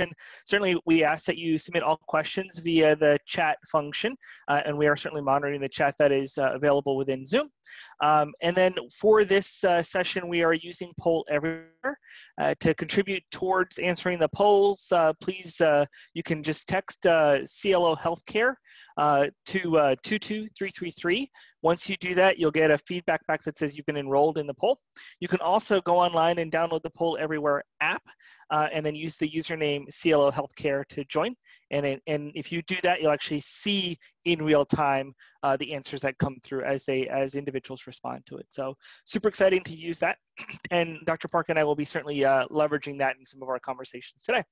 session. Certainly, we ask that you submit all questions via the chat function, uh, and we are certainly monitoring the chat that is uh, available within Zoom. Um, and then for this uh, session, we are using Poll Everywhere. Uh, to contribute towards answering the polls, uh, please, uh, you can just text CLO Healthcare to 22333. Once you do that, you'll get a feedback back that says you've been enrolled in the poll. You can also go online and download the Poll Everywhere app uh, and then use the username CLO Healthcare to join. And, and if you do that, you'll actually see in real time uh, the answers that come through as they as individuals respond to it. So super exciting to use that. And Dr. Park and I will be certainly uh, leveraging that in some of our conversations today.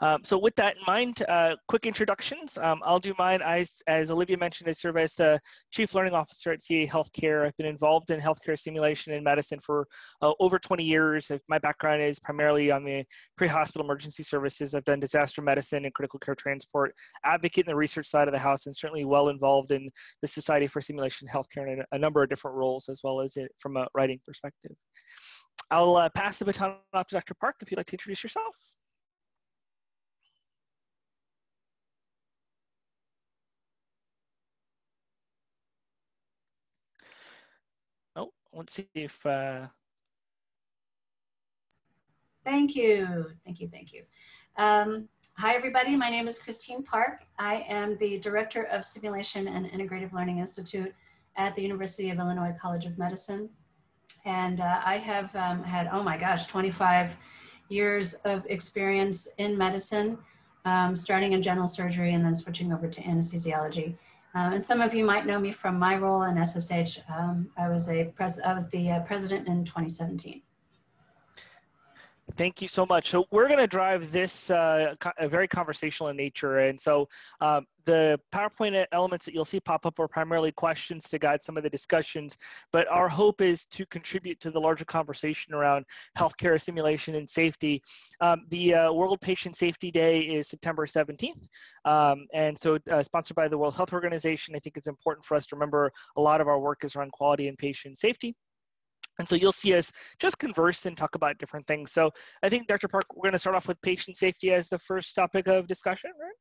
Um, so with that in mind, uh, quick introductions. Um, I'll do mine. I, as Olivia mentioned, I serve as the Chief Learning Officer at CAE Healthcare. I've been involved in healthcare simulation and medicine for uh, over 20 years. My background is primarily on the pre-hospital emergency services. I've done disaster medicine and critical care transport, advocate in the research side of the house, and certainly well involved in the Society for Simulation Healthcare in a, number of different roles, as well as it from a writing perspective. I'll uh, pass the baton off to Dr. Park if you'd like to introduce yourself. Let's see if. Uh... Thank you, thank you, thank you. Um, hi, everybody. My name is Christine Park. I am the Director of Simulation and Integrative Learning Institute at the University of Illinois College of Medicine. And uh, I have um, had, oh my gosh, 25 years of experience in medicine, um, starting in general surgery and then switching over to anesthesiology. Um, and some of you might know me from my role in SSH. Um, I was a pres I was the uh, president in 2017. Thank you so much. So we're going to drive this uh, very conversational in nature, and so um, the PowerPoint elements that you'll see pop up are primarily questions to guide some of the discussions, but our hope is to contribute to the larger conversation around healthcare simulation and safety. Um, the uh, World Patient Safety Day is September 17th, um, and so uh, sponsored by the World Health Organization. I think it's important for us to remember a lot of our work is around quality and patient safety. And so you'll see us just converse and talk about different things. So I think, Dr. Park, we're going to start off with patient safety as the first topic of discussion, right?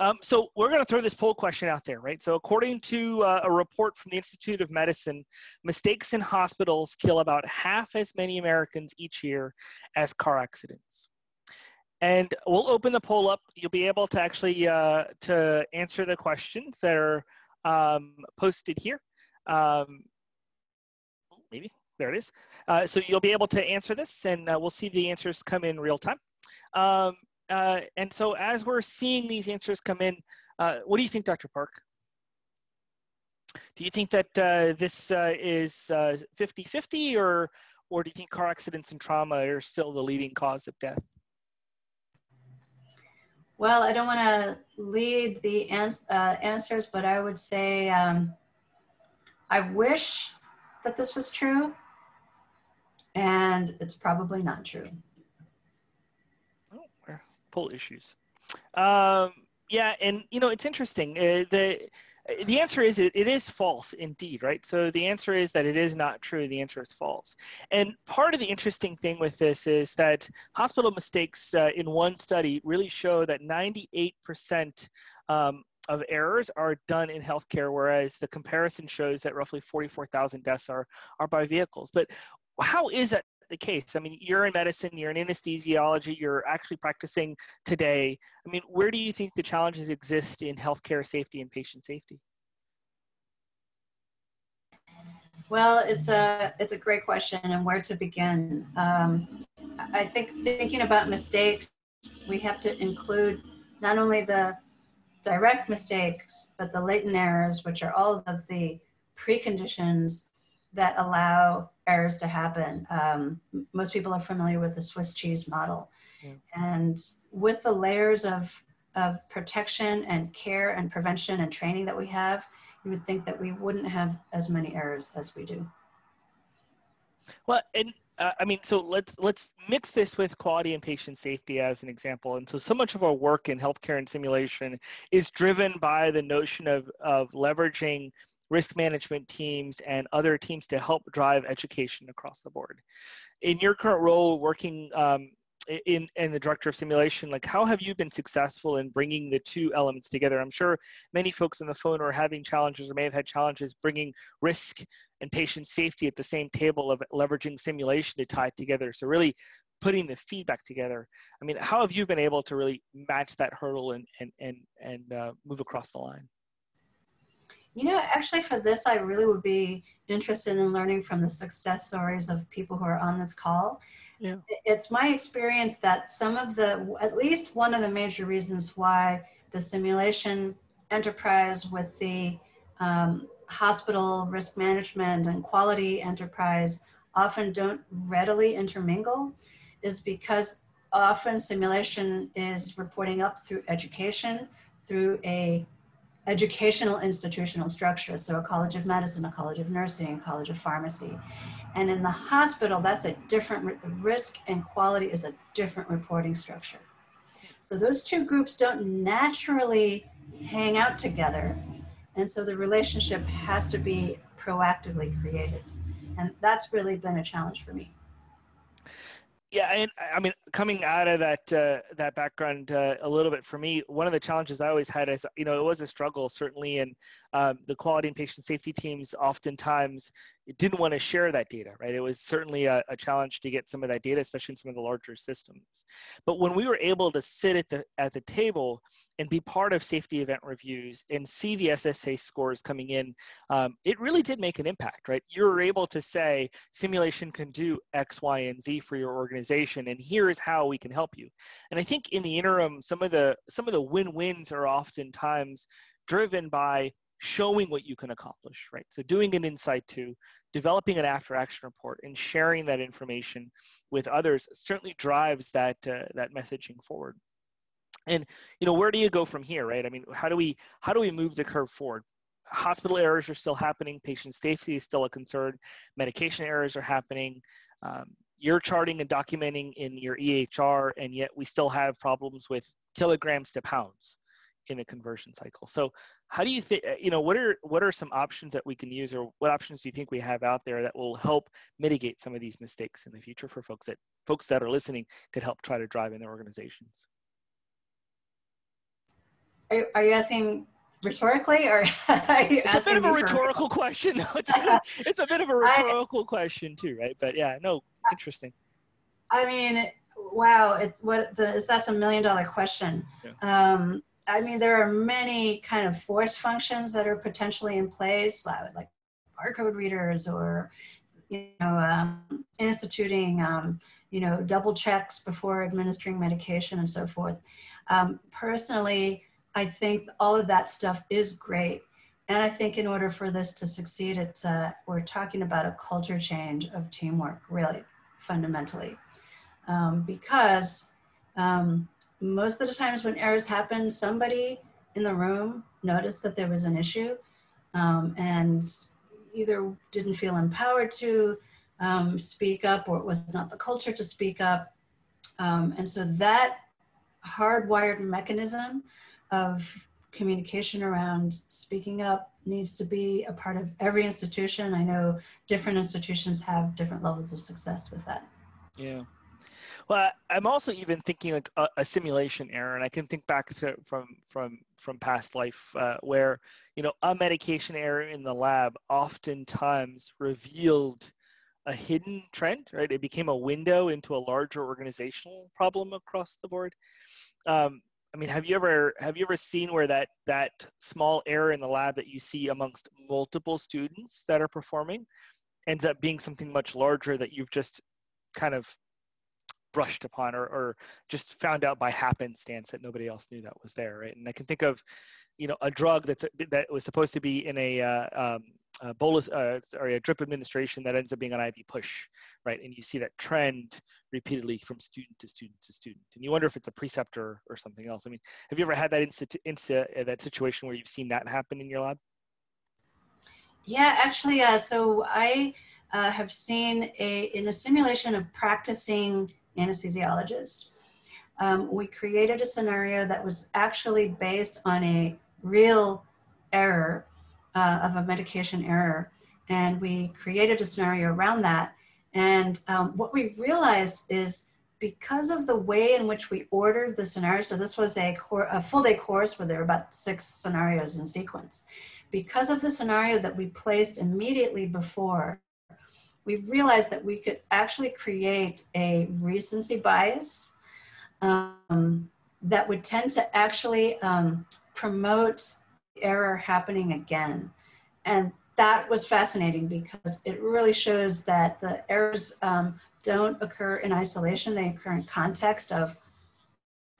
Um, so we're going to throw this poll question out there, right? So according to uh, a report from the Institute of Medicine, mistakes in hospitals kill about half as many Americans each year as car accidents. And we'll open the poll up. You'll be able to actually uh, to answer the questions that are um, posted here. Um, maybe there it is. Uh, so you'll be able to answer this and uh, we'll see the answers come in real time. Um, uh, and so as we're seeing these answers come in, uh, what do you think, Dr. Park? Do you think that uh, this uh, is 50-50 or, or do you think car accidents and trauma are still the leading cause of death? Well, I don't want to lead the ans answers, but I would say um, I wish that this was true, and it's probably not true. Oh, poll issues. Um, yeah, and you know it's interesting. Uh, the the answer is it, it is false indeed, right? So the answer is that it is not true. The answer is false. And part of the interesting thing with this is that hospital mistakes uh, in one study really show that 98% um, of errors are done in healthcare, whereas the comparison shows that roughly 44,000 deaths are, are by vehicles. But how is that the case? I mean, you're in medicine, you're in anesthesiology, you're actually practicing today. I mean, where do you think the challenges exist in healthcare safety and patient safety? Well, it's a it's a great question, and where to begin. Um, I think thinking about mistakes, we have to include not only the direct mistakes, but the latent errors, which are all of the preconditions that allow errors to happen. Um, most people are familiar with the Swiss cheese model. Yeah. And with the layers of, of protection and care and prevention and training that we have, you would think that we wouldn't have as many errors as we do. Well, and uh, I mean, so let's let's mix this with quality and patient safety as an example. And so, so much of our work in healthcare and simulation is driven by the notion of of leveraging risk management teams and other teams to help drive education across the board. In your current role, working um, in and the director of simulation like how have you been successful in bringing the two elements together? I'm sure many folks on the phone are having challenges or may have had challenges bringing risk and patient safety at the same table of leveraging simulation to tie it together. So really putting the feedback together. I mean how have you been able to really match that hurdle and and and, and uh, move across the line? You know actually for this i really would be interested in learning from the success stories of people who are on this call yeah. It's my experience that some of the, at least one of the major reasons why the simulation enterprise with the um, hospital risk management and quality enterprise often don't readily intermingle is because often simulation is reporting up through education through a educational institutional structure so a college of medicine a college of nursing a college of pharmacy and in the hospital, that's a different, the risk and quality is a different reporting structure. So those two groups don't naturally hang out together. And so the relationship has to be proactively created. And that's really been a challenge for me. Yeah, and I mean, coming out of that uh, that background uh, a little bit for me, one of the challenges I always had is, you know, it was a struggle certainly, and um, the quality and patient safety teams oftentimes didn't want to share that data, right? It was certainly a, a, challenge to get some of that data, especially in some of the larger systems. But when we were able to sit at the at the table and be part of safety event reviews and see the SSA scores coming in, um, it really did make an impact, right? You were able to say simulation can do X, Y, and Z for your organization, and here is how we can help you. And I think in the interim, some of the some of the win-wins are oftentimes driven by showing what you can accomplish, right? So doing an insight to, developing an after action report and sharing that information with others certainly drives that uh, that messaging forward. And you know where do you go from here right? I mean how do we how do we move the curve forward? Hospital errors are still happening. Patient safety is still a concern. Medication errors are happening. Um, you're charting and documenting in your ehr and yet we still have problems with kilograms to pounds in a conversion cycle. So how do you think uh, you know what are what are some options that we can use or what options do you think we have out there that will help mitigate some of these mistakes in the future for folks that folks that are listening could help try to drive in their organizations? Are, are you asking rhetorically or are you it's a bit of a rhetorical for... question it's, a, it's a bit of a rhetorical I, question too right? But yeah no interesting. I mean wow it's what the that's a million dollar question. Yeah. um i mean there are many kind of force functions that are potentially in place like barcode readers or you know um, instituting um, you know double checks before administering medication and so forth um, personally I think all of that stuff is great. And I think in order for this to succeed, it's uh, we're talking about a culture change of teamwork, really fundamentally, um, because um, most of the times when errors happen, somebody in the room noticed that there was an issue, um, and either didn't feel empowered to um, speak up, or it was not the culture to speak up, um, and so that hardwired mechanism of communication around speaking up needs to be a part of every institution. I know different institutions have different levels of success with that. Yeah. Well, I'm also even thinking like a, a simulation error, and I can think back to from from from past life uh, where you know a medication error in the lab oftentimes revealed a hidden trend. Right, it became a window into a larger organizational problem across the board. Um, I mean, have you ever have you ever seen where that that small error in the lab that you see amongst multiple students that are performing ends up being something much larger that you've just kind of brushed upon or, or just found out by happenstance that nobody else knew that was there, right? And I can think of, you know, a drug that's that was supposed to be in a uh, um, uh, bolus, uh, sorry, a drip administration that ends up being an IV push, right? And you see that trend repeatedly from student to student to student, and you wonder if it's a preceptor or something else. I mean, have you ever had that insta uh, that situation where you've seen that happen in your lab? Yeah, actually, uh, so I uh, have seen a in a simulation of practicing anesthesiologists. Um, we created a scenario that was actually based on a real error uh, of a medication error. And we created a scenario around that. And um, what we realized is because of the way in which we ordered the scenario, so this was a, a full day course where there were about six scenarios in sequence. Because of the scenario that we placed immediately before, we've realized that we could actually create a recency bias um, that would tend to actually um, promote error happening again. And that was fascinating because it really shows that the errors um, don't occur in isolation, they occur in context of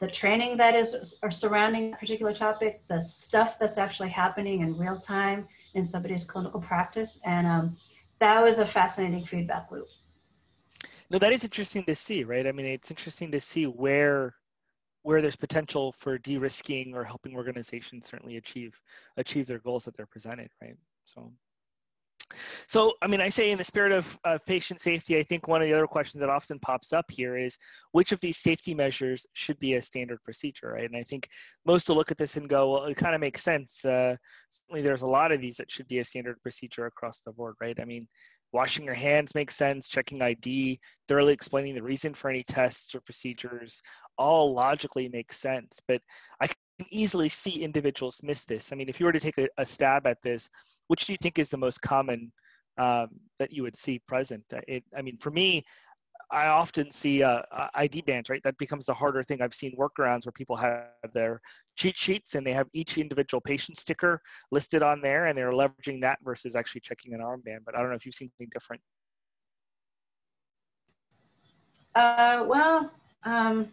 the training that is or surrounding a particular topic, the stuff that's actually happening in real time in somebody's clinical practice. And um, that was a fascinating feedback loop. No, that is interesting to see, right? I mean, it's interesting to see where where there's potential for de-risking or helping organizations certainly achieve achieve their goals that they're presented, right? So so, I mean, I say in the spirit of, of patient safety, I think one of the other questions that often pops up here is which of these safety measures should be a standard procedure, right? And I think most will look at this and go, well, it kind of makes sense. Uh, certainly, there's a lot of these that should be a standard procedure across the board, right? I mean, washing your hands makes sense, checking ID, thoroughly explaining the reason for any tests or procedures, all logically makes sense. But I can easily see individuals miss this. I mean, if you were to take a, a stab at this, which do you think is the most common um, that you would see present? Uh, it, I mean, for me, I often see uh, ID bands, right? That becomes the harder thing. I've seen workarounds where people have their cheat sheets and they have each individual patient sticker listed on there and they're leveraging that versus actually checking an armband. But I don't know if you've seen anything different. Uh, well, um,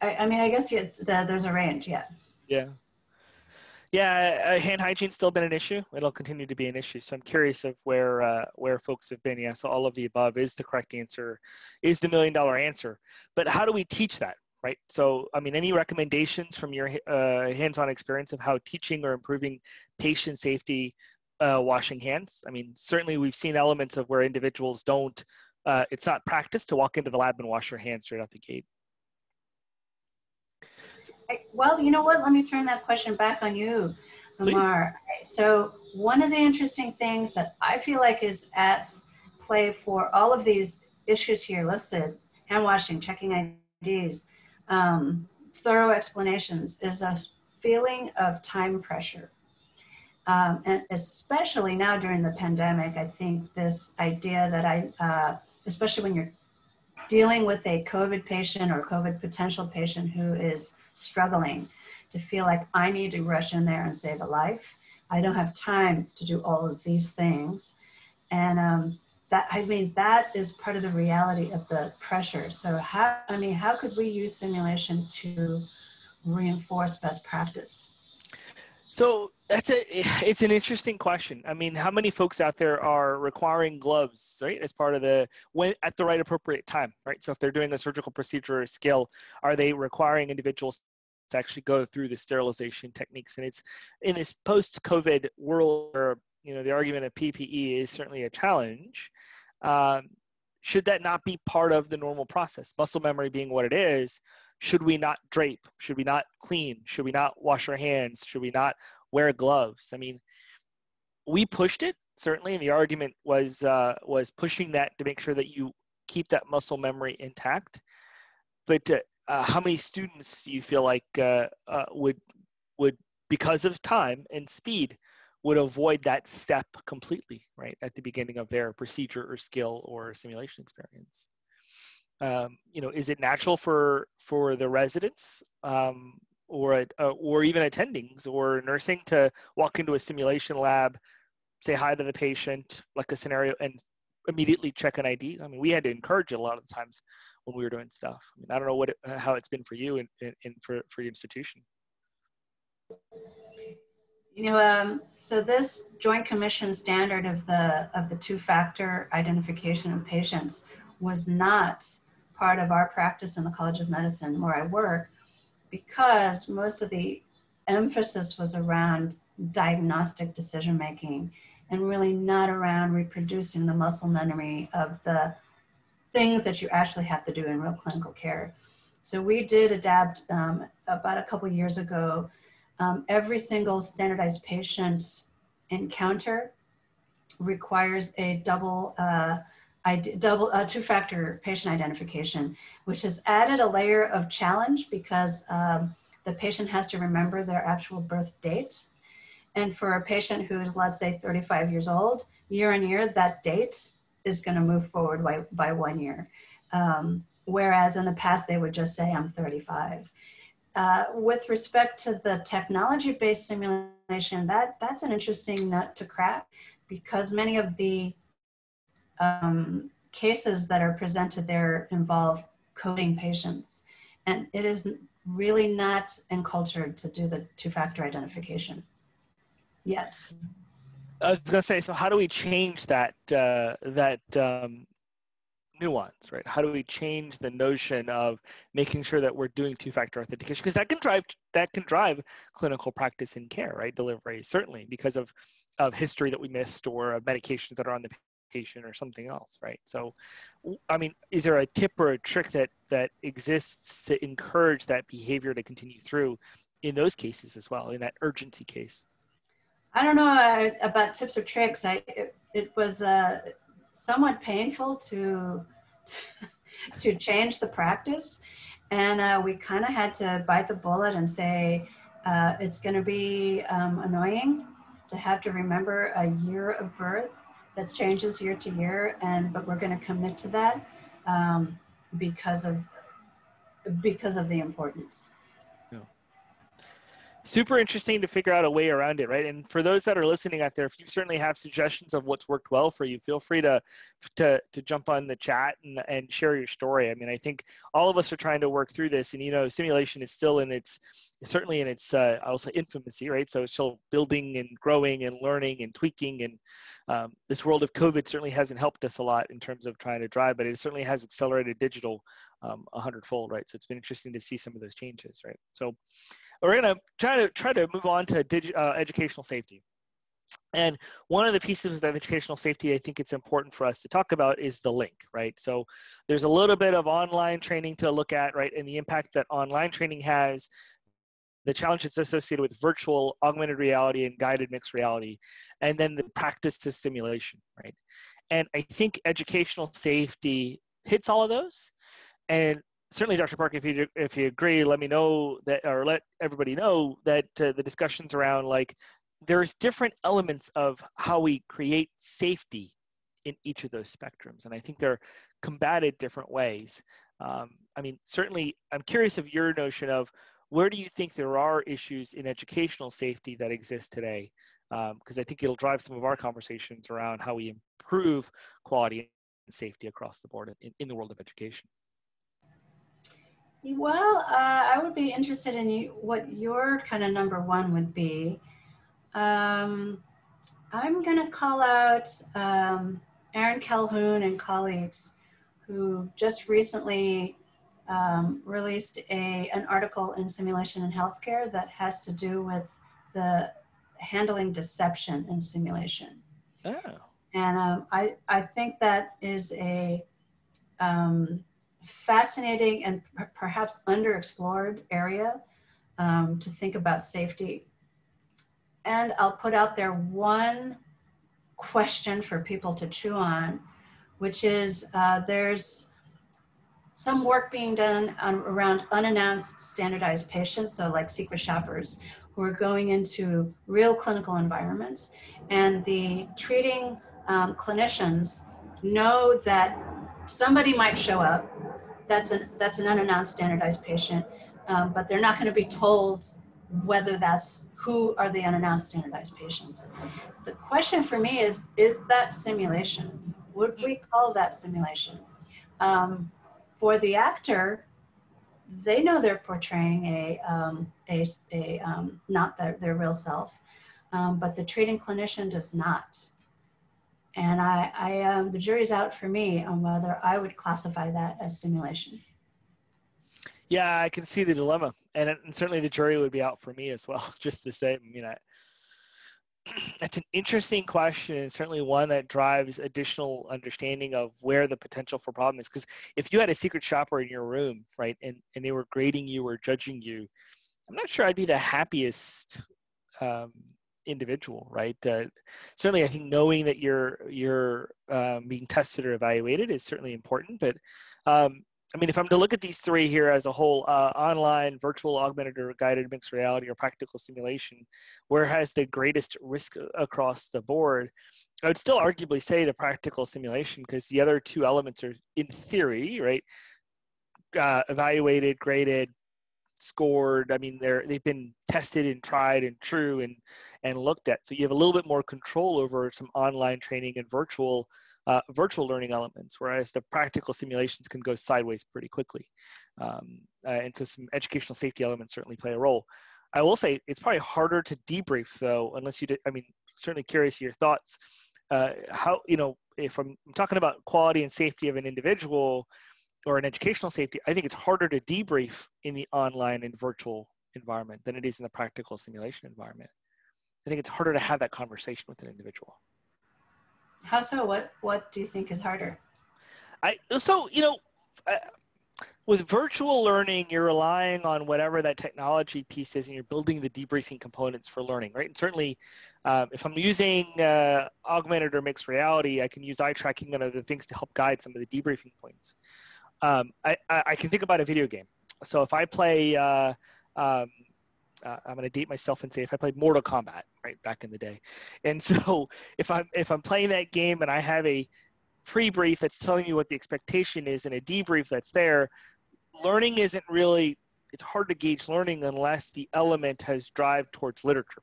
I, I mean, I guess yeah, the, there's a range, yeah. Yeah. Yeah, uh, hand hygiene's still been an issue. It'll continue to be an issue. So I'm curious of where uh, where folks have been. Yeah, so all of the above is the correct answer, is the million dollar answer. But how do we teach that, right? So I mean, any recommendations from your uh, hands-on experience of how teaching or improving patient safety, uh, washing hands? I mean, certainly we've seen elements of where individuals don't. Uh, it's not practice to walk into the lab and wash your hands straight out the gate. Well, you know what? Let me turn that question back on you, Amar. So, one of the interesting things that I feel like is at play for all of these issues here listed hand washing, checking IDs, um, thorough explanations is a feeling of time pressure. Um, and especially now during the pandemic, I think this idea that I, uh, especially when you're dealing with a COVID patient or COVID potential patient who is struggling to feel like I need to rush in there and save a life. I don't have time to do all of these things. And um, that, I mean, that is part of the reality of the pressure. So how, I mean, how could we use simulation to reinforce best practice? So that's a it's an interesting question. I mean, how many folks out there are requiring gloves, right, as part of the when at the right appropriate time, right? So if they're doing a surgical procedure or skill, are they requiring individuals to actually go through the sterilization techniques? And it's in this post-COVID world where you know the argument of PPE is certainly a challenge. Um, should that not be part of the normal process? Muscle memory being what it is, should we not drape? Should we not clean? Should we not wash our hands? Should we not wear gloves? I mean, we pushed it certainly, and the argument was uh, was pushing that to make sure that you keep that muscle memory intact. But uh, uh, how many students do you feel like uh, uh, would would because of time and speed would avoid that step completely right at the beginning of their procedure or skill or simulation experience? Um, you know, is it natural for for the residents um, or uh, or even attendings or nursing to walk into a simulation lab, say hi to the patient, like a scenario, and immediately check an ID? I mean, we had to encourage it a lot of the times when we were doing stuff. I mean, I don't know what it, how it's been for you and, and, for for your institution. You know, um, so this Joint Commission standard of the of the two-factor identification of patients was not part of our practice in the College of Medicine where I work because most of the emphasis was around diagnostic decision making and really not around reproducing the muscle memory of the things that you actually have to do in real clinical care. So we did adapt um, about a couple years ago. Um, every single standardized patient encounter requires a double uh, double uh, two-factor patient identification, which has added a layer of challenge because um, the patient has to remember their actual birth date. And for a patient who's, let's say, 35 years old, year on year, that date is going to move forward by, by one year. Um, whereas in the past, they would just say, I'm 35. Uh, with respect to the technology-based simulation, that, that's an interesting nut to crack because many of the um, cases that are presented there involve coding patients. And it is really not encultured to do the two-factor identification yet. I was going to say, so how do we change that uh, that um, nuance, right? How do we change the notion of making sure that we're doing two-factor authentication? Because that can drive that can drive clinical practice and care, right? Delivery certainly because of of history that we missed or medications that are on the or something else, right? So, I mean, is there a tip or a trick that that exists to encourage that behavior to continue through in those cases as well, in that urgency case? I don't know uh, about tips or tricks. I it, it was uh, somewhat painful to to change the practice, and uh, we kind of had to bite the bullet and say uh, it's going to be um, annoying to have to remember a year of birth that changes year to year, and but we're going to commit to that um, because of because of the importance super interesting to figure out a way around it, right? And for those that are listening out there, if you certainly have suggestions of what's worked well for you, feel free to to to jump on the chat and, and share your story. I mean, I think all of us are trying to work through this, and you know, simulation is still in its certainly in its uh, I'll say infancy, right? So it's still building and growing and learning and tweaking. And um, this world of COVID certainly hasn't helped us a lot in terms of trying to drive, but it certainly has accelerated digital um, a hundredfold, right? So it's been interesting to see some of those changes, right? So we're going to try to try to move on to digi- uh, educational safety. And one of the pieces of educational safety I think it's important for us to talk about is the link, right? So there's a little bit of online training to look at, right, and the impact that online training has, the challenges associated with virtual, augmented reality, and guided mixed reality, and then the practice to simulation, right? And I think educational safety hits all of those. And certainly, Dr. Park, if you if you agree, let me know that, or let everybody know that uh, the discussions around like there's different elements of how we create safety in each of those spectrums, and I think they're combated different ways. Um, I mean, certainly, I'm curious of your notion of where do you think there are issues in educational safety that exist today? Because um, I think it'll drive some of our conversations around how we improve quality and safety across the board in, in the world of education. Well, uh, I would be interested in you, what your kind of number one would be. Um, I'm going to call out um, Aaron Calhoun and colleagues who just recently um, released a, an article in Simulation in Healthcare that has to do with the handling deception in simulation. Oh. And um, I, I think that is a, um, fascinating and perhaps underexplored area um, to think about safety. And I'll put out there one question for people to chew on, which is uh, there's some work being done on, around unannounced standardized patients, so like secret shoppers, who are going into real clinical environments. And the treating um, clinicians know that somebody might show up that's an that's an unannounced standardized patient, um, but they're not going to be told whether that's who are the unannounced standardized patients. The question for me is, is that simulation? Would we call that simulation? Um, for the actor, they know they're portraying a, um, a, a um, not their, their real self, um, but the treating clinician does not. And I, I um, the jury's out for me on whether I would classify that as simulation. Yeah, I can see the dilemma, and, and certainly the jury would be out for me as well. Just the same, you know, it's an interesting question, and certainly one that drives additional understanding of where the potential for problem is. Because if you had a secret shopper in your room, right, and and they were grading you or judging you, I'm not sure I'd be the happiest um, individual, right? Uh, certainly, I think knowing that you're you're um, being tested or evaluated is certainly important. But um, I mean, if I'm to look at these three here as a whole, uh, online, virtual, augmented, or guided mixed reality, or practical simulation, where has the greatest risk across the board? I would still arguably say the practical simulation because the other two elements are, in theory, right, uh, evaluated, graded, scored. I mean, they're they've been tested and tried and true and and looked at. So you have a little bit more control over some online training and virtual uh, virtual learning elements, whereas the practical simulations can go sideways pretty quickly. Um, uh, and so some educational safety elements certainly play a role. I will say it's probably harder to debrief though, unless you did, I mean, certainly curious your thoughts. Uh, how, you know, if I'm, I'm talking about quality and safety of an individual, or an educational safety, I think it's harder to debrief in the online and virtual environment than it is in the practical simulation environment. I think it's harder to have that conversation with an individual. How so? What What do you think is harder? I so you know, with virtual learning, you're relying on whatever that technology piece is, and you're building the debriefing components for learning, right? And certainly, um, if I'm using uh, augmented or mixed reality, I can use eye tracking and other things to help guide some of the debriefing points um, I, I can think about a video game. So if I play, uh, um, uh, I'm going to date myself and say if I played Mortal Kombat, right back in the day, and so if I'm if I'm playing that game and I have a pre-brief that's telling you what the expectation is and a debrief that's there, learning isn't really. It's hard to gauge learning unless the element has drive towards literature.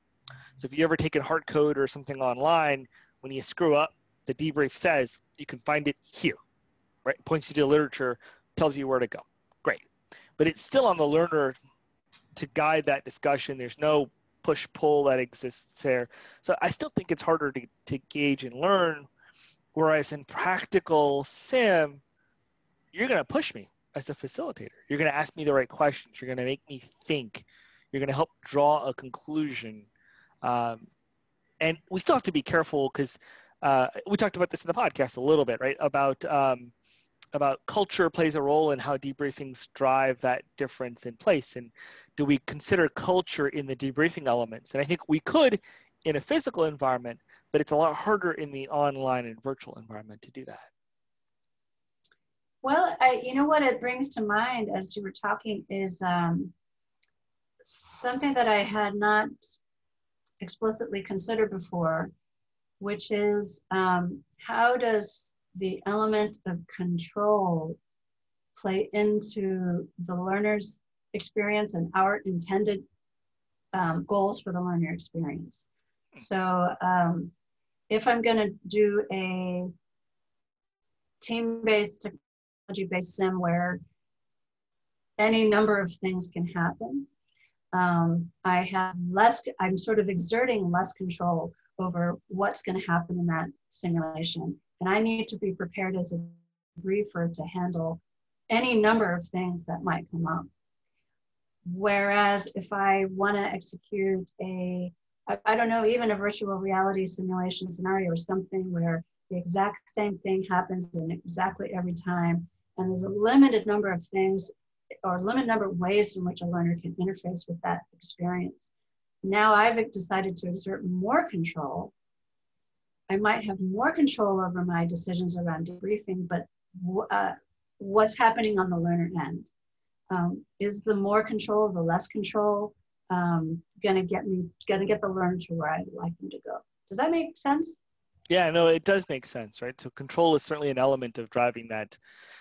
So if you ever taken HeartCode or something online, when you screw up, the debrief says you can find it here right? Points you to literature, tells you where to go. Great. But it's still on the learner to guide that discussion. There's no push pull that exists there. So I still think it's harder to, to gauge and learn. Whereas in practical sim, you're going to push me as a facilitator. You're going to ask me the right questions. You're going to make me think. You're going to help draw a conclusion. Um, and we still have to be careful because uh, we talked about this in the podcast a little bit, right? About um, about culture plays a role in how debriefings drive that difference in place. And do we consider culture in the debriefing elements? And i think we could in a physical environment but it's a lot harder in the online and virtual environment to do that. Well I, you know what it brings to mind as you were talking is um, something that i had not explicitly considered before which is um, how does the element of control play into the learner's experience and our intended um, goals for the learner experience. So um, if I'm going to do a team-based technology-based sim where any number of things can happen, um, I have less, I'm sort of exerting less control over what's going to happen in that simulation and I need to be prepared as a briefer to handle any number of things that might come up. Whereas if I want to execute a, I don't know, even a virtual reality simulation scenario or something where the exact same thing happens exactly every time, and there's a limited number of things or limited number of ways in which a learner can interface with that experience. Now I've decided to exert more control I might have more control over my decisions around debriefing, but uh, what's happening on the learner end? Um, is the more control, the less control, um, gonna get me, gonna get the learner to where I'd like them to go? Does that make sense? Yeah, no, it does make sense, right? So control is certainly an element of driving that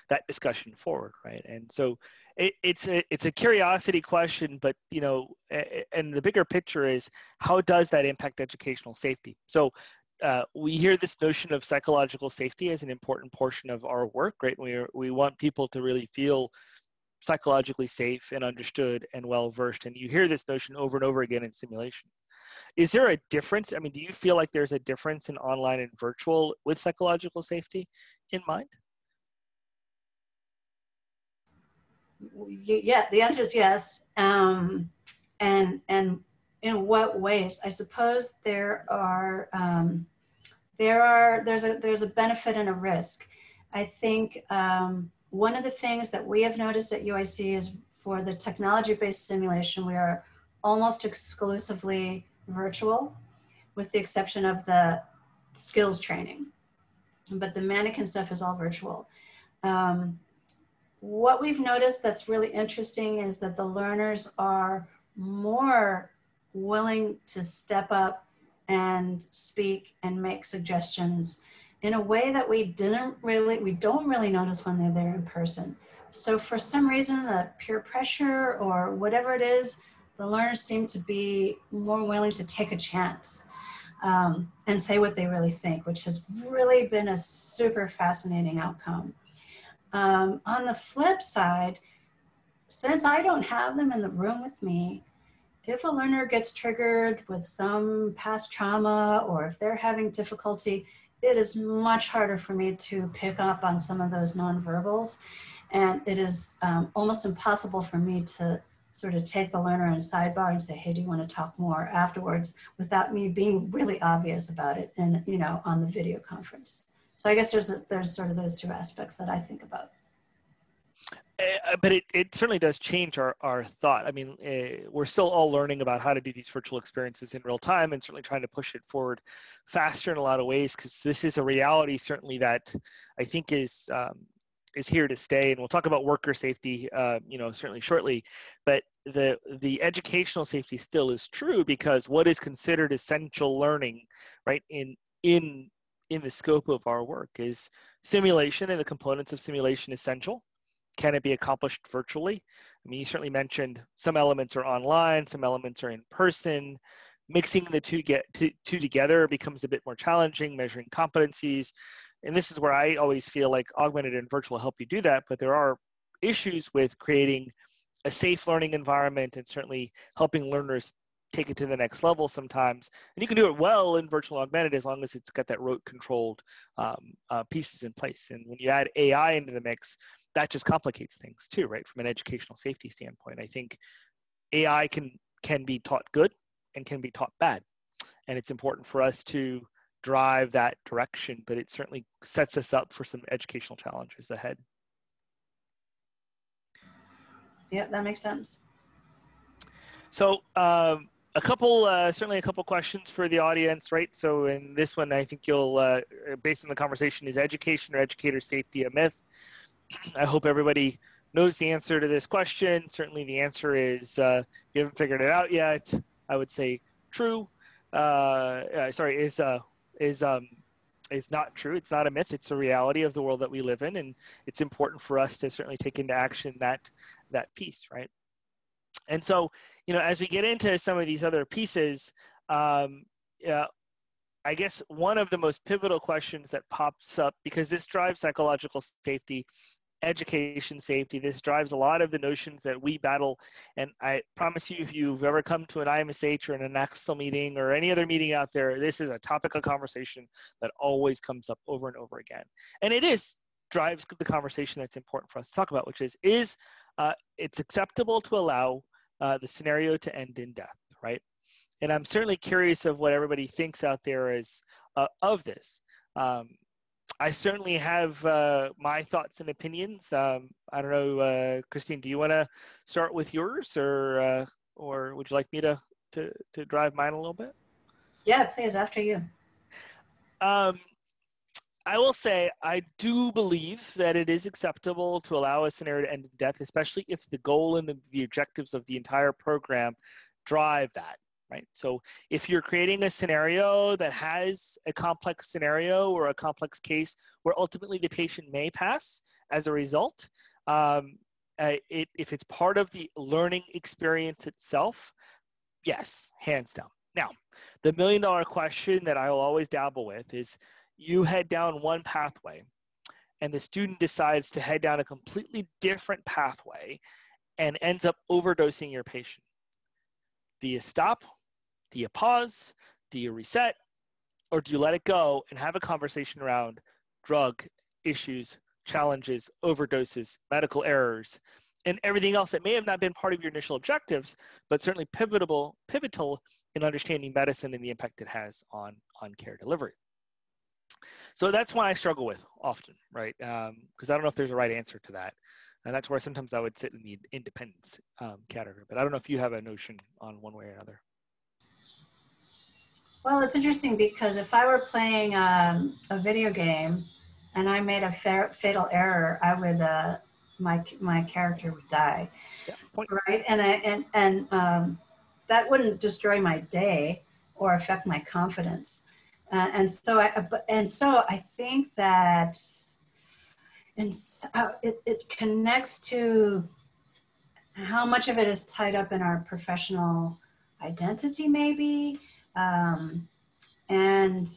that discussion forward, right? And so it, it's a it's a curiosity question, but you know, and the bigger picture is how does that impact educational safety? So uh, we hear this notion of psychological safety as an important portion of our work, right? We, we want people to really feel psychologically safe and understood and well versed. And you hear this notion over and over again in simulation. Is there a difference? I mean, do you feel like there's a difference in online and virtual with psychological safety in mind? Yeah, the answer is yes. Um, and and in what ways? I suppose there are um, there are there's a there's a benefit and a risk. I think um, one of the things that we have noticed at UIC is for the technology-based simulation, we are almost exclusively virtual. with the exception of the skills training. But the mannequin stuff is all virtual. Um, what we've noticed that's really interesting is that the learners are more willing to step up and speak and make suggestions in a way that we didn't really we don't really notice when they're there in person. So for some reason the peer pressure or whatever it is the learners seem to be more willing to take a chance um, and say what they really think which has really been a super fascinating outcome. Um, on the flip side since i don't have them in the room with me if a learner gets triggered with some past trauma or if they're having difficulty, it is much harder for me to pick up on some of those nonverbals. And it is um, almost impossible for me to sort of take the learner in a sidebar and say, hey, do you want to talk more afterwards without me being really obvious about it and, you know, on the video conference. So I guess there's, a, there's sort of those two aspects that I think about. Uh, but it, it certainly does change our, our thought. I mean, uh, we're still all learning about how to do these virtual experiences in real time and certainly trying to push it forward faster in a lot of ways because this is a reality certainly that I think is um, is here to stay. And we'll talk about worker safety, uh, you know, certainly shortly. But the the educational safety still is true because what is considered essential learning, right, in in in the scope of our work is simulation and the components of simulation essential can it be accomplished virtually? I mean, you certainly mentioned some elements are online, some elements are in person. Mixing the two get two, two together becomes a bit more challenging, measuring competencies. And this is where I always feel like augmented and virtual help you do that, but there are issues with creating a safe learning environment and certainly helping learners take it to the next level sometimes. And you can do it well in virtual augmented as long as it's got that rote controlled um, uh, pieces in place. And when you add AI into the mix, that just complicates things too, right? From an educational safety standpoint, I think AI can can be taught good and can be taught bad, and it's important for us to drive that direction. But it certainly sets us up for some educational challenges ahead. Yeah, that makes sense. So. Um, a couple, uh, certainly a couple questions for the audience, right? So in this one, I think you'll, uh, based on the conversation, is education or educator safety a myth? I hope everybody knows the answer to this question. Certainly, the answer is uh, you haven't figured it out yet, I would say true. Uh, uh, sorry, is uh, is um, is not true. It's not a myth. It's a reality of the world that we live in, and it's important for us to certainly take into action that that piece, right? And so, you know, as we get into some of these other pieces, um, I guess one of the most pivotal questions that pops up because this drives psychological safety education safety. This drives a lot of the notions that we battle. And I promise you, if you've ever come to an IMSH or an Axel meeting or any other meeting out there, this is a topic of conversation that always comes up over and over again. And it is drives the conversation that's important for us to talk about, which is, is uh, it's acceptable to allow uh, the scenario to end in death, right? And I'm certainly curious of what everybody thinks out there is uh, of this. Um, I certainly have uh, my thoughts and opinions. Um, I don't know, uh, Christine, do you want to start with yours, or uh, or would you like me to, to to drive mine a little bit? Yeah, please. After you. Um, I will say I do believe that it is acceptable to allow a scenario to end in death, especially if the goal and the, the objectives of the entire program drive that right? So if you're creating a scenario that has a complex scenario or a complex case where ultimately the patient may pass as a result, um, uh, it, if it's part of the learning experience itself, yes, hands down. Now, the million dollar question that I will always dabble with is you head down one pathway and the student decides to head down a completely different pathway and ends up overdosing your patient. Do you stop do you pause? Do you reset? Or do you let it go and have a conversation around drug issues, challenges, overdoses, medical errors, and everything else that may have not been part of your initial objectives, but certainly pivotal, pivotal in understanding medicine and the impact it has on, on care delivery. So that's why I struggle with often, right? Because um, I don't know if there's a right answer to that. And that's where sometimes I would sit in the independence um, category. But I don't know if you have a notion on one way or another. Well, it's interesting because if I were playing um, a video game and I made a fa- fatal error, I would uh, my my character would die, yeah, right? And I and and um, that wouldn't destroy my day or affect my confidence. Uh, and so I and so I think that and uh, it, it connects to how much of it is tied up in our professional identity maybe um, and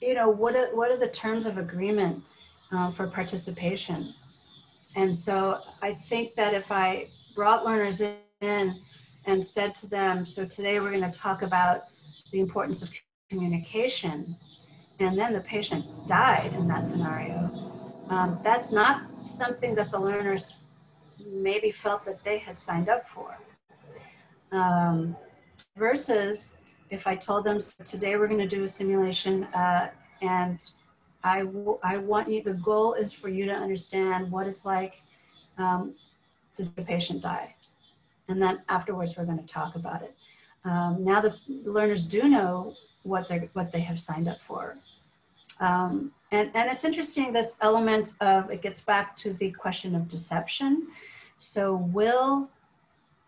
you know what are, what are the terms of agreement uh, for participation? And so i think that if i brought learners in and said to them so today we're going to talk about the importance of communication and then the patient died in that scenario um, that's not something that the learners maybe felt that they had signed up for. Um, versus if I told them so today we're going to do a simulation uh, and I, I want you, the goal is for you to understand what it's like um, to the patient die. And then afterwards, we're going to talk about it. Um, now the learners do know what they what they have signed up for. Um, and, and it's interesting, this element of, it gets back to the question of deception. So will,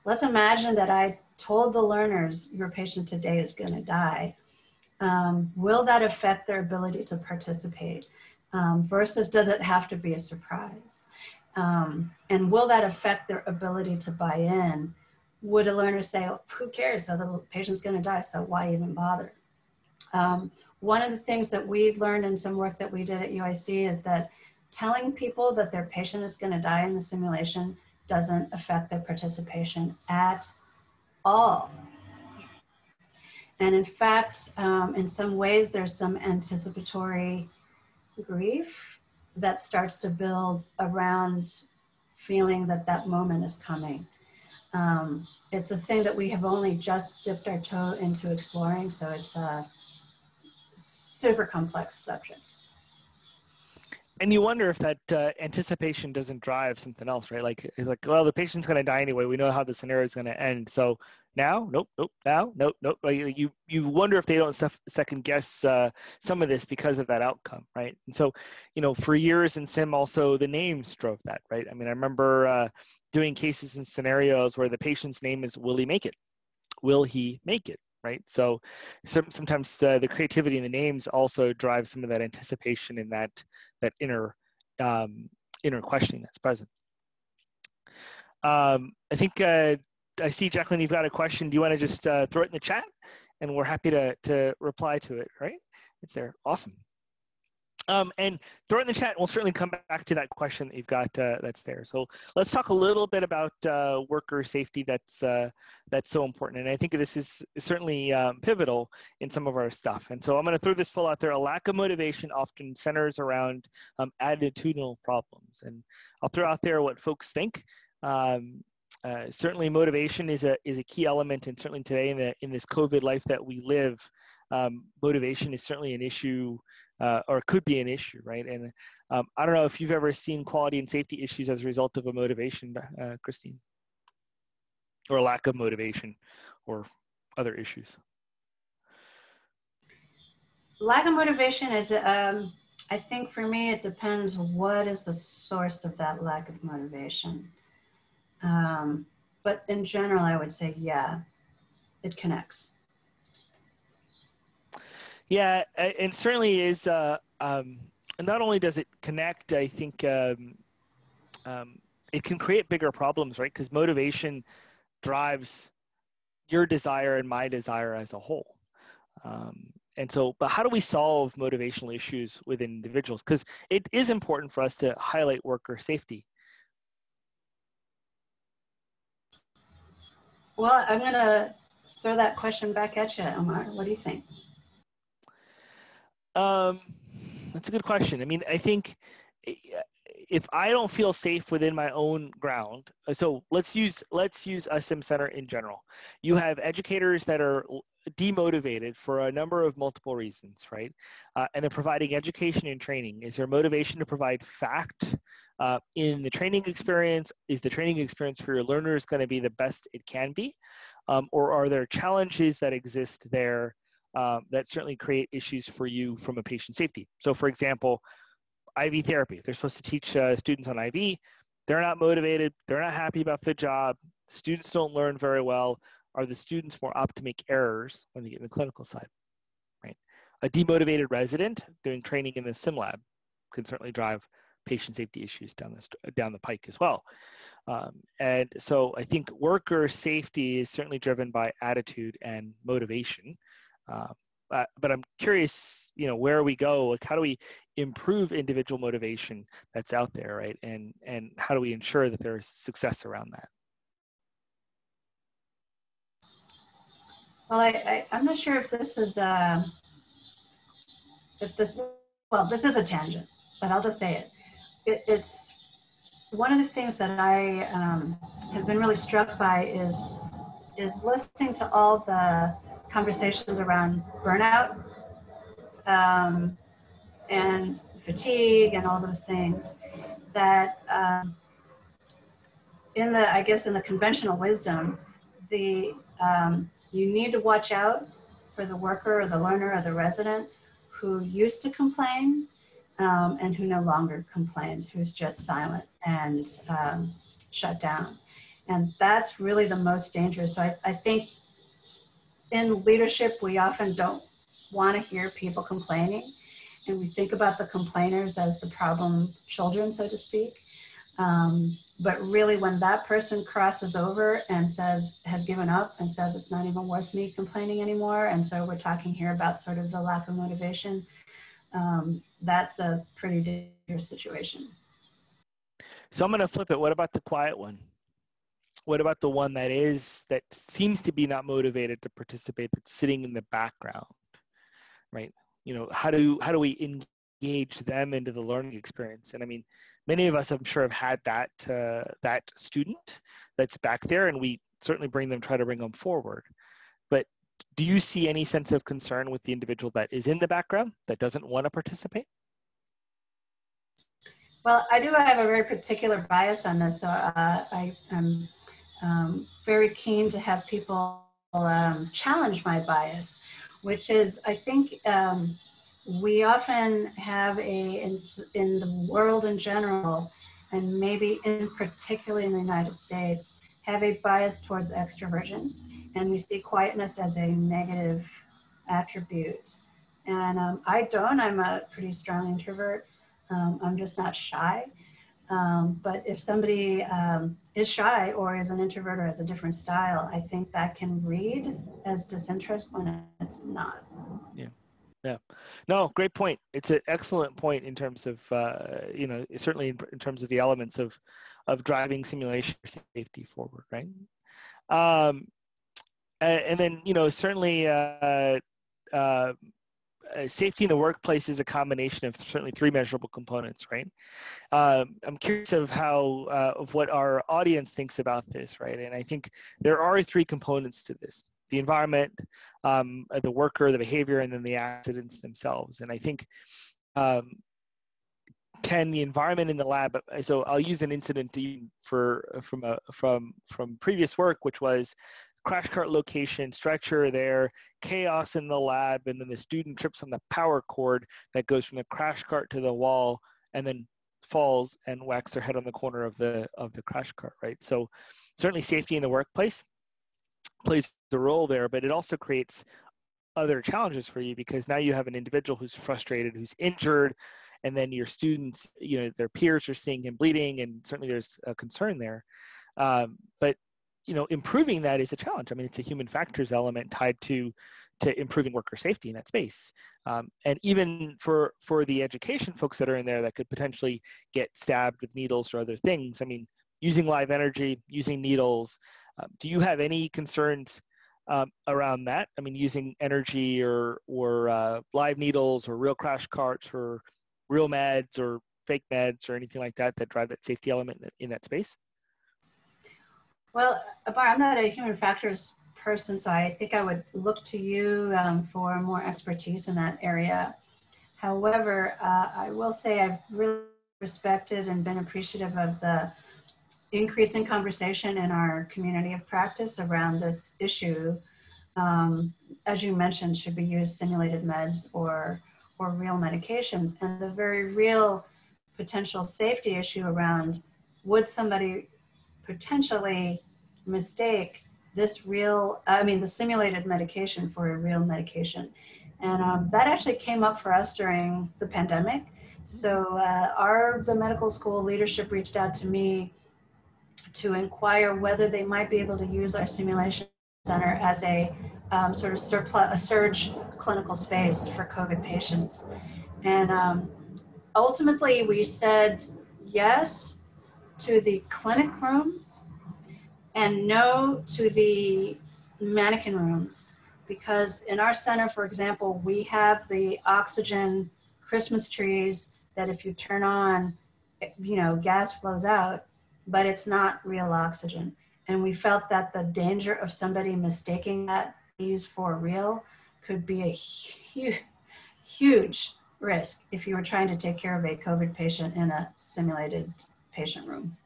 let's imagine that I told the learners your patient today is going to die, um, will that affect their ability to participate? Um, versus does it have to be a surprise? Um, and will that affect their ability to buy in? Would a learner say, oh, who cares? So the patient's going to die, so why even bother? Um, one of the things that we've learned in some work that we did at UIC is that telling people that their patient is going to die in the simulation doesn't affect their participation at all. And in fact, um, in some ways, there's some anticipatory grief that starts to build around feeling that that moment is coming. Um, it's a thing that we have only just dipped our toe into exploring, so it's a super complex subject and you wonder if that uh, anticipation doesn't drive something else, right? Like, like, well, the patient's going to die anyway. We know how the scenario is going to end. So now, nope, nope, now, nope, nope. Like, you you wonder if they don't second guess uh, some of this because of that outcome, right? And so, you know, for years in sim, also the names drove that, right? I mean, I remember uh, doing cases and scenarios where the patient's name is "Will he make it?" Will he make it? Right? So some, sometimes uh, the creativity in the names also drives some of that anticipation and that that inner um, inner questioning that's present. Um, I think uh, I see Jacqueline, you've got a question. Do you want to just uh, throw it in the chat, and we're happy to to reply to it. Right? It's there. Awesome. Um, and throw it in the chat. We'll certainly come back to that question that you've got uh, that's there. So let's talk a little bit about uh, worker safety. That's uh, that's so important, and I think this is certainly um, pivotal in some of our stuff. And so I'm going to throw this poll out there. A lack of motivation often centers around um, attitudinal problems, and I'll throw out there what folks think. Um, uh, certainly, motivation is a is a key element, and certainly today in the in this COVID life that we live, um, motivation is certainly an issue uh, or could be an issue, right? And um, I don't know if you've ever seen quality and safety issues as a result of a motivation, uh, Christine, or lack of motivation, or other issues. Lack of motivation is, um, I think for me, it depends what is the source of that lack of motivation. Um, but in general, I would say, yeah, it connects. Yeah, and certainly is. Uh, um, not only does it connect, I think um, um, it can create bigger problems, right? Because motivation drives your desire and my desire as a whole. Um, and so, but how do we solve motivational issues within individuals? Because it is important for us to highlight worker safety. Well, I'm going to throw that question back at you, Amar. What do you think? Um, that's a good question. I mean, I think if I don't feel safe within my own ground, so let's use let's use a sim center in general. You have educators that are demotivated for a number of multiple reasons, right? Uh, and then providing education and training. Is there motivation to provide fact uh, in the training experience? Is the training experience for your learners going to be the best it can be? Um, or are there challenges that exist there um, that certainly create issues for you from a patient safety? So, for example, IV therapy. They're supposed to teach uh, students on IV. They're not motivated. They're not happy about the job. Students don't learn very well are the students more apt to make errors when they get in the clinical side, right? A demotivated resident doing training in the sim lab can certainly drive patient safety issues down the, down the pike as well. Um, and so I think worker safety is certainly driven by attitude and motivation. Uh, but, I'm curious, you know, where we go, like how do we improve individual motivation that's out there, right? And, and how do we ensure that there's success around that? Well, I, I, am not sure if this is, uh, if this, well, this is a tangent, but I'll just say it. it it's one of the things that I um, have been really struck by is, is listening to all the conversations around burnout um, and fatigue and all those things that um, in the, I guess, in the conventional wisdom, the um, you need to watch out for the worker or the learner or the resident who used to complain um, and who no longer complains, who's just silent and um, shut down. And that's really the most dangerous. So I, I think in leadership, we often don't want to hear people complaining. And we think about the complainers as the problem children, so to speak. Um, but really, when that person crosses over and says, has given up and says it's not even worth me complaining anymore, and so we're talking here about sort of the lack of motivation, um, that's a pretty dangerous situation. So I'm going to flip it. What about the quiet one? What about the one that is, that seems to be not motivated to participate, that's sitting in the background, right? You know, how do, how do we engage them into the learning experience? And I mean, many of us, I'm sure, have had that uh, that student that's back there, and we certainly bring them, try to bring them forward. But do you see any sense of concern with the individual that is in the background that doesn't want to participate? Well, I do have a very particular bias on this, so uh, I am um, very keen to have people um, challenge my bias, which is I think um, we often have a in, in the world in general and maybe in particularly in the united states have a bias towards extroversion. And we see quietness as a negative attribute. And um, i don't i'm a pretty strong introvert. Um, i'm just not shy um, but if somebody um, is shy or is an introvert or has a different style i think that can read as disinterest when it's not yeah yeah, no, great point. It's an excellent point in terms of uh, you know certainly in, in, terms of the elements of of driving simulation safety forward, right? Um, and, and then you know certainly uh, uh, safety in the workplace is a combination of certainly three measurable components, right? Um, I'm curious of how uh, of what our audience thinks about this, right? And I think there are three components to this the environment, um, the worker, the behavior, and then the accidents themselves. And I think um, can the environment in the lab. So I'll use an incident for from a from from previous work, which was crash cart location, stretcher there, chaos in the lab, and then the student trips on the power cord that goes from the crash cart to the wall, and then falls and whacks their head on the corner of the of the crash cart. Right. So certainly safety in the workplace plays a role there, but it also creates other challenges for you because now you have an individual who's frustrated, who's injured, and then your students, you know, their peers are seeing him bleeding, and certainly there's a concern there. Um, but you know, improving that is a challenge. I mean, it's a human factors element tied to to improving worker safety in that space. Um, and even for for the education folks that are in there that could potentially get stabbed with needles or other things. I mean, using live energy, using needles, um, do you have any concerns um, around that? I mean, using energy or or uh, live needles or real crash carts or real meds or fake meds or anything like that that drive that safety element in that space? Well, Bar, I'm not a human factors person, so I think I would look to you um, for more expertise in that area. However, uh, I will say I've really respected and been appreciative of the increasing conversation in our community of practice around this issue. Um, as you mentioned, should we use simulated meds or or real medications? And the very real potential safety issue around would somebody potentially mistake this real, I mean, the simulated medication for a real medication. And um, that actually came up for us during the pandemic. So uh, our, the medical school leadership reached out to me to inquire whether they might be able to use our simulation center as a um, sort of surplus, a surge clinical space for COVID patients. And um, ultimately we said yes to the clinic rooms and no to the mannequin rooms. Because in our center for example we have the oxygen christmas trees that if you turn on you know gas flows out but it's not real oxygen. And we felt that the danger of somebody mistaking that these for real could be a huge huge risk if you were trying to take care of a covid patient in a simulated patient room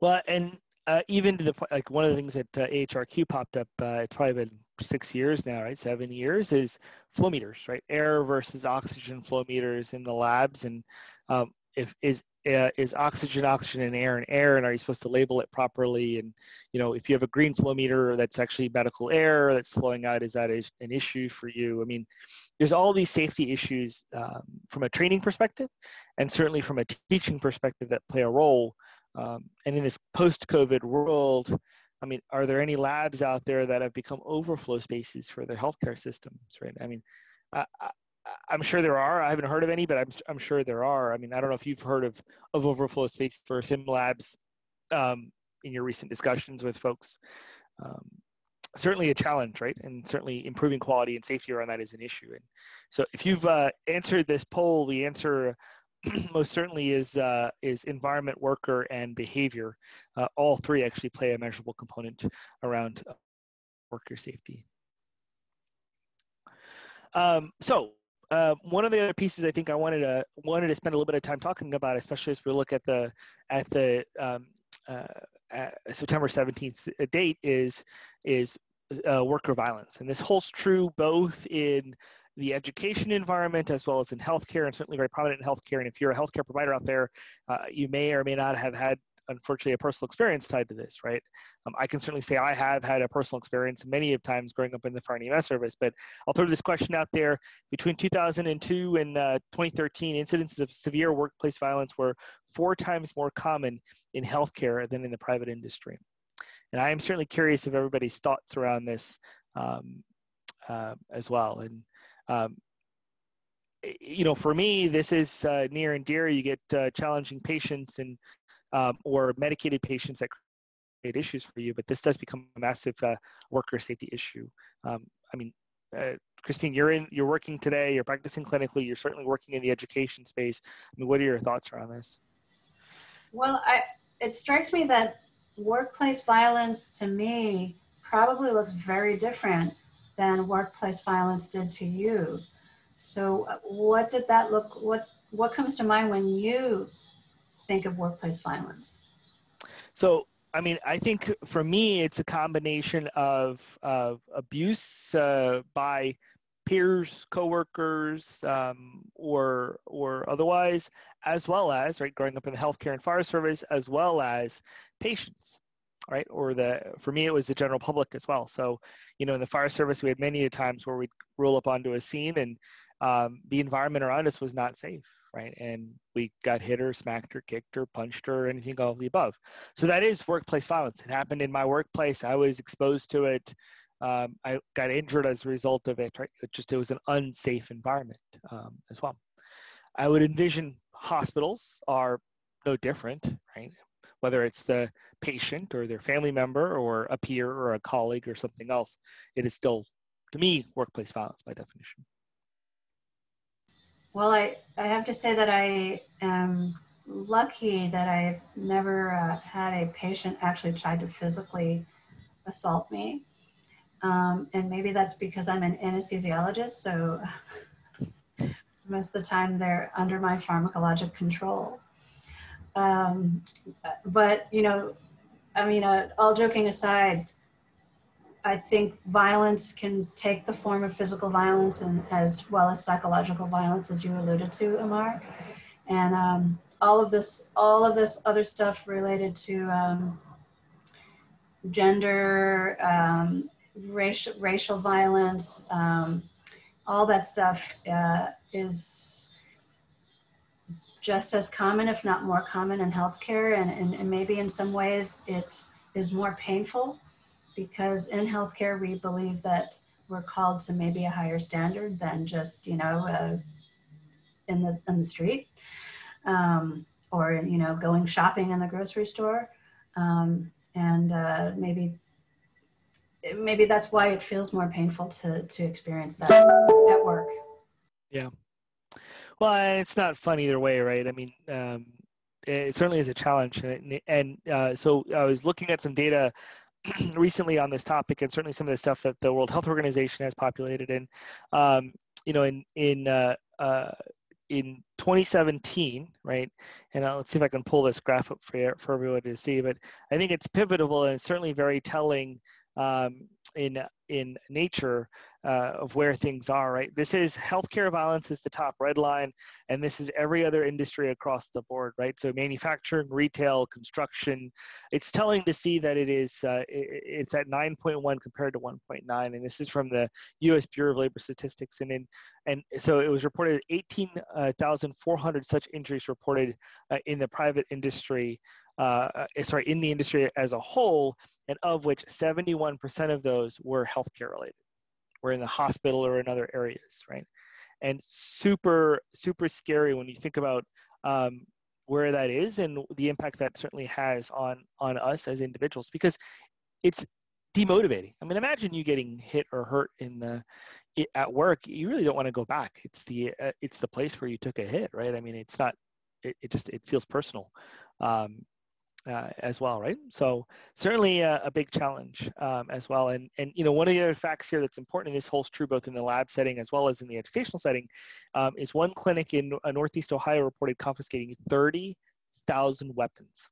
well, and uh, even to the point, like one of the things that uh, AHRQ popped up, uh, it's probably been six years now, right? Seven years is flow meters, right? Air versus oxygen flow meters in the labs, and um, if is uh, is oxygen, oxygen, and air and air, and are you supposed to label it properly? And you know, if you have a green flow meter that's actually medical air that's flowing out, is that an issue for you? I mean, there's all these safety issues um, from a training perspective, and certainly from a teaching perspective that play a role. Um, and in this post-COVID world, I mean, are there any labs out there that have become overflow spaces for their healthcare systems, right? I mean, I, am sure there are. I haven't heard of any, but I'm, I'm sure there are. I mean, I don't know if you've heard of, of overflow space for sim labs um, in your recent discussions with folks. Um, certainly a challenge, right? And certainly improving quality and safety around that is an issue. And so if you've uh, answered this poll, the answer most certainly is uh, is environment, worker, and behavior. Uh, all three actually play a measurable component around uh, worker safety. Um, so uh, one of the other pieces I think I wanted to wanted to spend a little bit of time talking about, especially as we look at the at the um, uh, September 17th date, is is uh, worker violence, and this holds true both in the education environment as well as in healthcare and certainly very prominent in healthcare. And if you're a healthcare provider out there, uh, you may or may not have had unfortunately a personal experience tied to this, right? Um, I can certainly say I have had a personal experience many of times growing up in the fire and EMS service, but I'll throw this question out there. Between 2002 and uh, 2013, incidences of severe workplace violence were four times more common in healthcare than in the private industry. And I am certainly curious of everybody's thoughts around this um, uh, as well. And um, you know, for me, this is uh, near and dear. You get uh, challenging patients and um, or medicated patients that create issues for you, but this does become a massive uh, worker safety issue. Um, I mean, uh, Christine, you're in, you're working today. You're practicing clinically. You're certainly working in the education space. I mean, what are your thoughts around this? Well, I, it strikes me that workplace violence to me probably looks very different than workplace violence did to you. So uh, what did that look, what, what comes to mind when you think of workplace violence? So, I mean, I think for me, it's a combination of, of abuse uh, by peers, coworkers, um, or or otherwise, as well as right, growing up in the healthcare and fire service, as well as patients right? Or the for me it was the general public as well. So, you know, in the fire service we had many times where we'd roll up onto a scene and um, the environment around us was not safe, right? And we got hit or smacked or kicked or punched or anything all of the above. So that is workplace violence. It happened in my workplace. I was exposed to it. Um, I got injured as a result of it. Right? It just it was an unsafe environment um, as well. I would envision hospitals are no different, right? Whether it's the patient or their family member or a peer or a colleague or something else, it is still, to me, workplace violence by definition. Well, I, I have to say that I am lucky that I've never uh, had a patient actually try to physically assault me. Um, and maybe that's because I'm an anesthesiologist, so most of the time they're under my pharmacologic control. Um, but, you know, I mean, uh, all joking aside, I think violence can take the form of physical violence and as well as psychological violence, as you alluded to, Amar. And um, all of this, all of this other stuff related to um, gender, um, racial, racial violence, um, all that stuff uh, is just as common, if not more common in healthcare. And, and, and maybe in some ways it is more painful because in healthcare, we believe that we're called to maybe a higher standard than just, you know, uh, in the, in the street um, or, you know, going shopping in the grocery store. Um, and uh, maybe maybe that's why it feels more painful to to experience that at work. Yeah. Well it's not fun either way right? I mean um, it certainly is a challenge and, and uh, so i was looking at some data recently on this topic and certainly some of the stuff that the world health organization has populated in um, you know in in uh, uh, in 2017, right? And uh, let's see if I can pull this graph up for for everyone to see. But I think it's pivotal and certainly very telling um, in in nature uh, of where things are right? This is healthcare violence is the top red line and this is every other industry across the board right? So manufacturing retail construction it's telling to see that it is uh, it's at 9.1 compared to 1.9 and this is from the us bureau of labor statistics and in and so it was reported 18,400 such injuries reported uh, in the private industry uh, uh, sorry, in the industry as a whole, and of which 71% of those were healthcare related, were in the hospital or in other areas, right? And super, super scary when you think about um, where that is and the impact that certainly has on on us as individuals, because it's demotivating. I mean, imagine you getting hit or hurt in the at work. You really don't want to go back. It's the uh, it's the place where you took a hit, right? I mean, it's not. It, it just it feels personal. Um, uh, as well, right? So certainly a, a big challenge um, as well. And and you know one of the other facts here that's important, and this holds true both in the lab setting as well as in the educational setting, um, is one clinic in uh, Northeast Ohio reported confiscating 30,000 weapons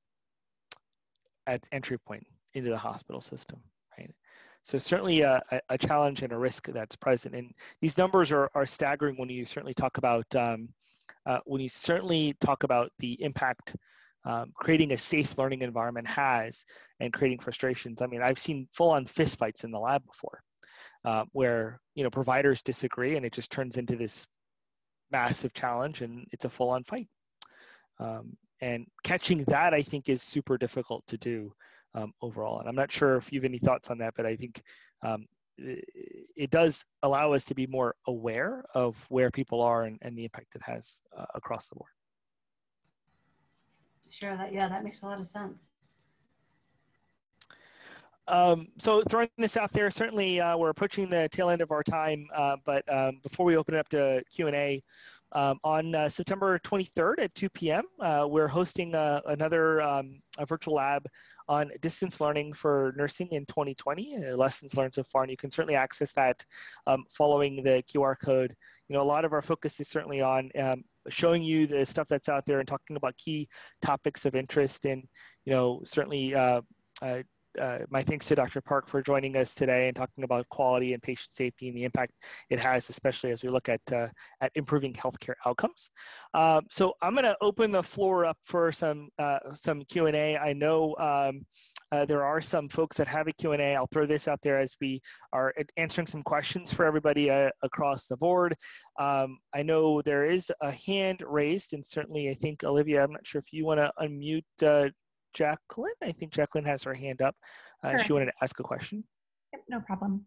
at entry point into the hospital system, right? So certainly a, a challenge and a risk that's present. And these numbers are, are staggering when you certainly talk about um, uh, when you certainly talk about the impact um, creating a safe learning environment has and creating frustrations. I mean, I've seen full-on fistfights in the lab before, uh, where you know providers disagree and it just turns into this massive challenge and it's a full-on fight. Um, and catching that, I think, is super difficult to do um, overall. And I'm not sure if you have any thoughts on that, but I think um, it does allow us to be more aware of where people are and, and the impact it has uh, across the board. Sure, that yeah, that makes a lot of sense. Um, so throwing this out there, certainly uh, we're approaching the tail end of our time, uh, but um, before we open it up to Q&A, um, on uh, September 23rd at 2 p.m., uh, we're hosting uh, another um, virtual lab on distance learning for nursing in 2020, uh, lessons learned so far, and you can certainly access that um, following the QR code. You know, a lot of our focus is certainly on um, showing you the stuff that's out there and talking about key topics of interest and you know certainly uh, uh, uh, my thanks to Dr. Park for joining us today and talking about quality and patient safety and the impact it has, especially as we look at uh, at improving healthcare outcomes. Um, so I'm going to open the floor up for some uh, some Q and A. I know um, uh, there are some folks that have a Q&A. I'll throw this out there as we are answering some questions for everybody uh, across the board. Um, I know there is a hand raised, and certainly I think, Olivia, I'm not sure if you want to unmute uh, Jacqueline. I think Jacqueline has her hand up. Uh, sure. She wanted to ask a question. Yep, no problem.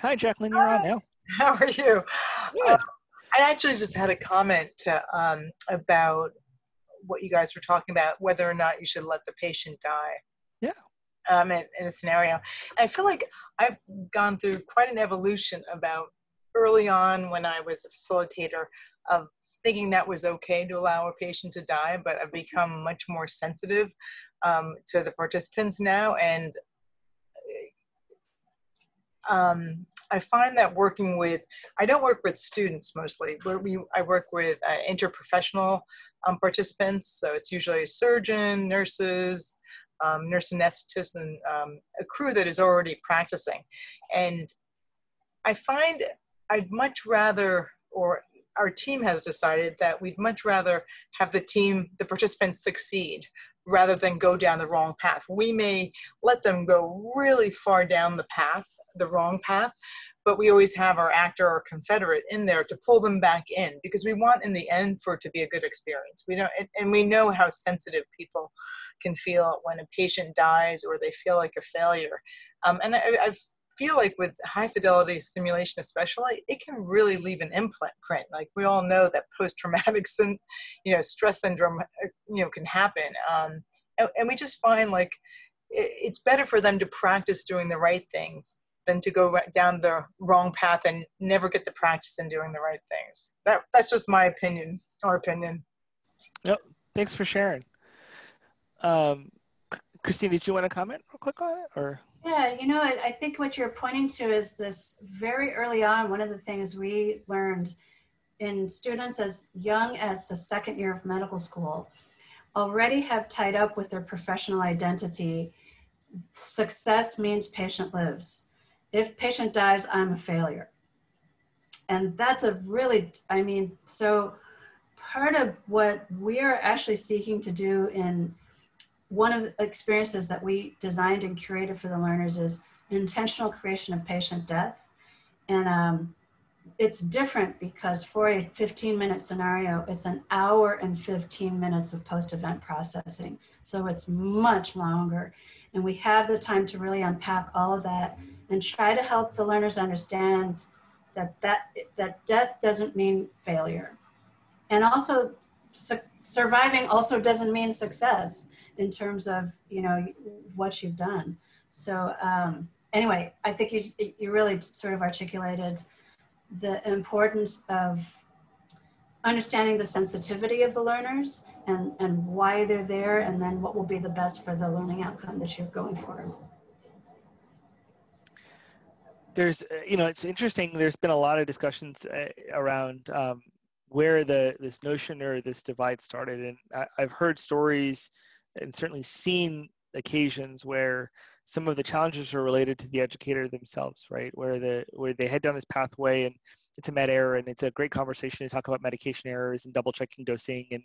Hi, Jacqueline, you're Hi. on now. How are you? Uh, I actually just had a comment um, about what you guys were talking about, whether or not you should let the patient die. Yeah. Um, in, in a scenario. I feel like I've gone through quite an evolution about early on when I was a facilitator of thinking that was okay to allow a patient to die, but I've become much more sensitive um, to the participants now. And um, I find that working with, I don't work with students mostly, but we, I work with uh, interprofessional um, participants. So it's usually a surgeon, nurses, um, nurse anesthetists, and um, a crew that is already practicing. And I find I'd much rather, or our team has decided that we'd much rather have the team, the participants succeed rather than go down the wrong path. We may let them go really far down the path, the wrong path, but we always have our actor or confederate in there to pull them back in because we want in the end for it to be a good experience. We know, and we know how sensitive people can feel when a patient dies or they feel like a failure. Um, and I, I've feel like with high fidelity simulation especially it can really leave an imprint like we all know that post-traumatic you know stress syndrome uh, you know can happen um, and, and we just find like it's better for them to practice doing the right things than to go right down the wrong path and never get the practice in doing the right things that that's just my opinion our opinion yep thanks for sharing um, christine did you want to comment real quick on it or yeah, you know, I, I think what you're pointing to is this very early on. One of the things we learned in students as young as the second year of medical school already have tied up with their professional identity. Success means patient lives. If patient dies, I'm a failure. And that's a really, I mean, so part of what we're actually seeking to do in one of the experiences that we designed and curated for the learners is intentional creation of patient death. And um, it's different because for a 15 minute scenario, it's an hour and 15 minutes of post event processing. So it's much longer. And we have the time to really unpack all of that and try to help the learners understand that, that, that death doesn't mean failure. And also, su- surviving also doesn't mean success in terms of you know what you've done. So um, anyway, I think you you really sort of articulated the importance of understanding the sensitivity of the learners and and why they're there, and then what will be the best for the learning outcome that you're going for. There's, you know, it's interesting. There's been a lot of discussions uh, around um, where the this notion or this divide started, and I, I've heard stories and certainly seen occasions where some of the challenges are related to the educator themselves, right? Where the where they head down this pathway and it's a med error and it's a great conversation to talk about medication errors and double checking dosing and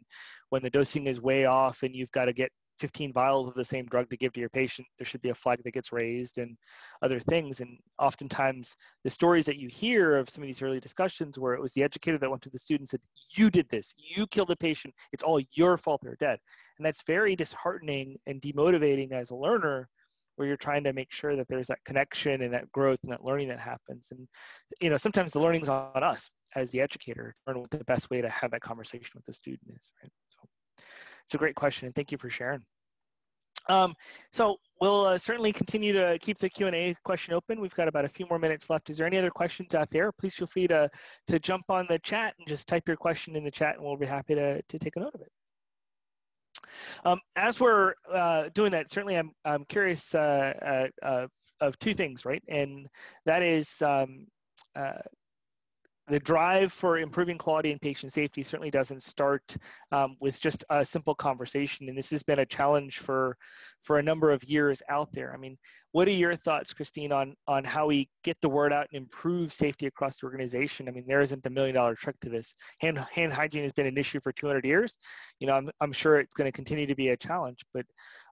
when the dosing is way off and you've got to get 15 vials of the same drug to give to your patient, there should be a flag that gets raised and other things. And oftentimes, the stories that you hear of some of these early discussions where it was the educator that went to the student and said, You did this, you killed the patient, it's all your fault they're dead. And that's very disheartening and demotivating as a learner where you're trying to make sure that there's that connection and that growth and that learning that happens. And you know, sometimes the learning's on us as the educator, learn what the best way to have that conversation with the student is, right? It's a great question, and thank you for sharing. Um, so we'll uh, certainly continue to keep the Q&A question open. We've got about a few more minutes left. Is there any other questions out there? Please feel free to, to jump on the chat and just type your question in the chat and we'll be happy to, to take a note of it. Um, as we're uh, doing that, certainly I'm, I'm curious uh, uh, uh of two things, right? And that is um, uh, the drive for improving quality and patient safety certainly doesn't start um, with just a simple conversation. And this has been a challenge for, for a number of years out there. I mean, what are your thoughts, Christine, on, on how we get the word out and improve safety across the organization? I mean, there isn't a million dollar trick to this. Hand, hand hygiene has been an issue for 200 years. You know, I'm, I'm sure it's going to continue to be a challenge, but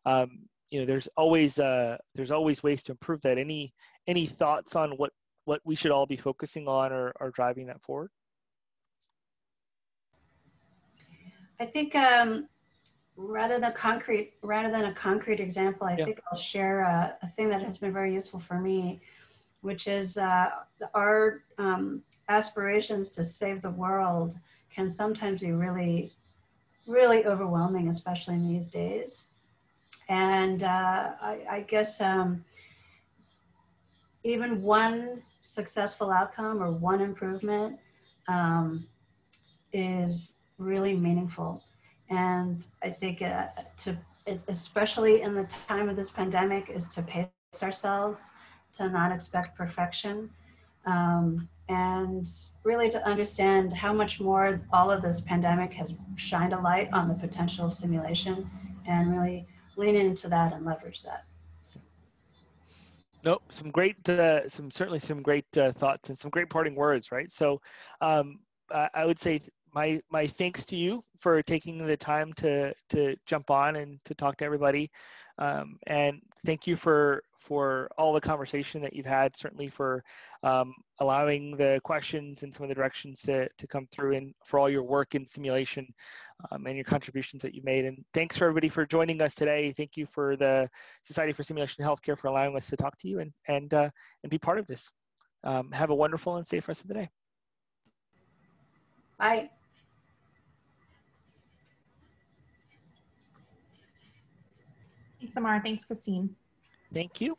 um, you know, there's always uh, there's always ways to improve that. Any any thoughts on what what we should all be focusing on or, or driving that forward? I think um, rather than concrete, rather than a concrete example, I yeah. think I'll share a, a, thing that has been very useful for me, which is uh, our um, aspirations to save the world can sometimes be really, really overwhelming, especially in these days. And uh, I, I, guess um, even one successful outcome or one improvement um, is really meaningful. And I think uh, to, especially in the time of this pandemic, is to pace ourselves, to not expect perfection, um, and really to understand how much more all of this pandemic has shined a light on the potential of simulation and really lean into that and leverage that. Nope, some great, uh, some certainly some great uh, thoughts and some great parting words, right? So, um, I, I would say my my thanks to you for taking the time to to jump on and to talk to everybody, um, and thank you for for all the conversation that you've had, certainly for um, allowing the questions and some of the directions to, to come through and for all your work in simulation um, and your contributions that you made. And thanks for everybody for joining us today. Thank you for the Society for Simulation Healthcare for allowing us to talk to you and, and, uh, and be part of this. Um, have a wonderful and safe rest of the day. Bye. Thanks, Amar. Thanks, Christine. Thank you.